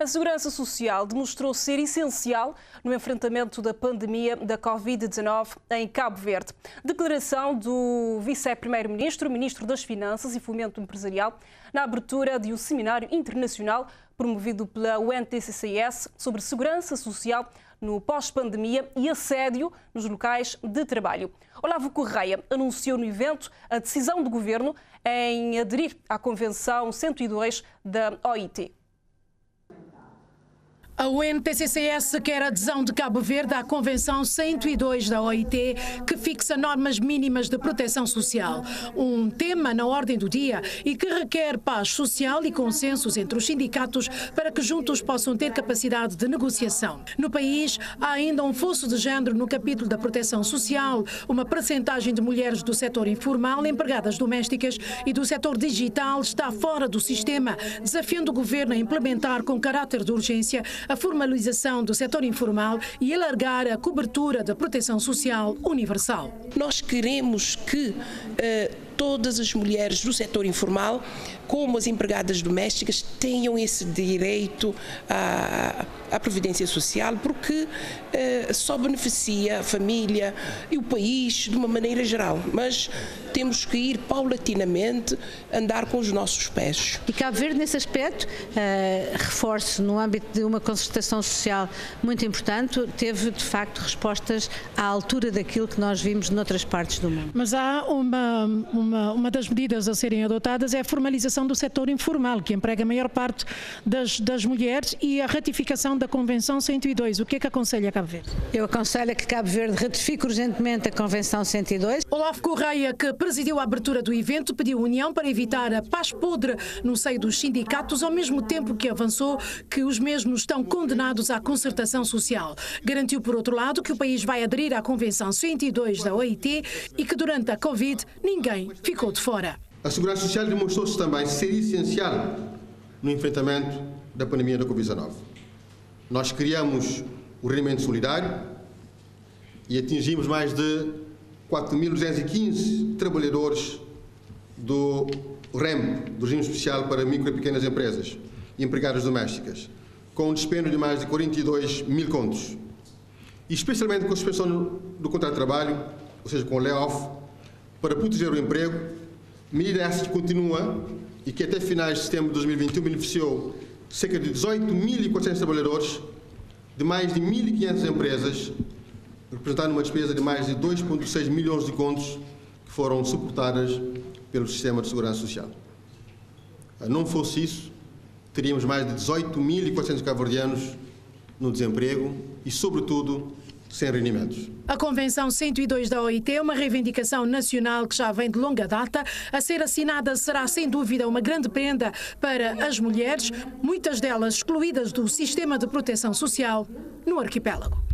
A segurança social demonstrou ser essencial no enfrentamento da pandemia da Covid-19 em Cabo Verde. Declaração do vice-primeiro-ministro, ministro das Finanças e Fomento Empresarial, na abertura de um seminário internacional promovido pela UNTCCS sobre segurança social no pós-pandemia e assédio nos locais de trabalho. Olavo Correia anunciou no evento a decisão do governo em aderir à Convenção 102 da OIT. A UNTCCS quer adesão de Cabo Verde à Convenção 102 da OIT, que fixa normas mínimas de proteção social. Um tema na ordem do dia e que requer paz social e consensos entre os sindicatos para que juntos possam ter capacidade de negociação. No país, há ainda um fosso de género no capítulo da proteção social, uma percentagem de mulheres do setor informal, empregadas domésticas e do setor digital está fora do sistema, desafiando o governo a implementar com caráter de urgência a formalização do setor informal e alargar a cobertura da proteção social universal. Nós queremos que uh, todas as mulheres do setor informal, como as empregadas domésticas, tenham esse direito à, à previdência social, porque uh, só beneficia a família e o país de uma maneira geral. Mas temos que ir paulatinamente andar com os nossos pés. E Cabo Verde, nesse aspecto, uh, reforço, no âmbito de uma concertação social muito importante, teve de facto respostas à altura daquilo que nós vimos noutras partes do mundo. Mas há uma, uma, uma das medidas a serem adotadas é a formalização do setor informal, que emprega a maior parte das, das mulheres, e a ratificação da Convenção 102. O que é que aconselha Cabo Verde? Eu aconselho que Cabo Verde ratifique urgentemente a Convenção 102. Olavo Correia, que presidiu a abertura do evento, pediu união para evitar a paz podre no seio dos sindicatos, ao mesmo tempo que avançou que os mesmos estão condenados à concertação social. Garantiu, por outro lado, que o país vai aderir à Convenção 102 da OIT e que durante a Covid ninguém ficou de fora. A segurança social demonstrou-se também ser essencial no enfrentamento da pandemia da Covid-19. Nós criamos o rendimento solidário e atingimos mais de 4.215 trabalhadores do REM, do Regime Especial para Micro e Pequenas Empresas e Empregadas Domésticas, com um despendo de mais de 42 mil contos. E especialmente com a suspensão do contrato de trabalho, ou seja, com o layoff, para proteger o emprego, medida essa que continua e que até finais de setembro de 2021 beneficiou cerca de 18.400 trabalhadores de mais de 1.500 empresas representando uma despesa de mais de 2,6 milhões de contos que foram suportadas pelo sistema de segurança social. Não fosse isso, teríamos mais de 18.400 cabo-verdianos no desemprego e, sobretudo, sem rendimentos. A Convenção 102 da OIT é uma reivindicação nacional que já vem de longa data. A ser assinada será, sem dúvida, uma grande prenda para as mulheres, muitas delas excluídas do sistema de proteção social no arquipélago.